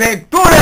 ¡Pectures!